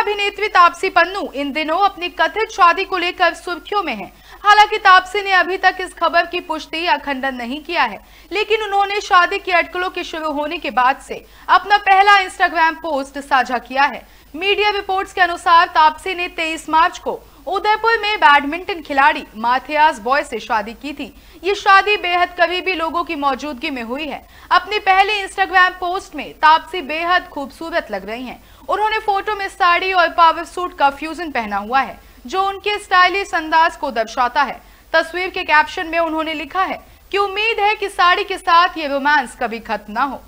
अभिनेत्री तापसी पन्नू इन दिनों अपनी कथित शादी को लेकर सुर्खियों में हैं। हालाँकि तापसी ने अभी तक इस खबर की पुष्टि या खंडन नहीं किया है, लेकिन उन्होंने शादी की अटकलों के शुरू होने के बाद से अपना पहला इंस्टाग्राम पोस्ट साझा किया है मीडिया रिपोर्ट्स के अनुसार तापसी ने 23 मार्च को उदयपुर में बैडमिंटन खिलाड़ी माथियास बॉय से शादी की थी। ये शादी बेहद कभी भी लोगों की मौजूदगी में हुई है। अपने पहले इंस्टाग्राम पोस्ट में तापसी बेहद खूबसूरत लग रही हैं। उन्होंने फ़ोटो में साड़ी और पावर सूट का फ्यूजन पहना हुआ है, जो उनके स्टाइलिश अंदाज को दर्शाता है। तस्वीर के कैप्शन में उन्होंने लिखा है की उम्मीद है की साड़ी के साथ ये रोमांस कभी खत्म न हो।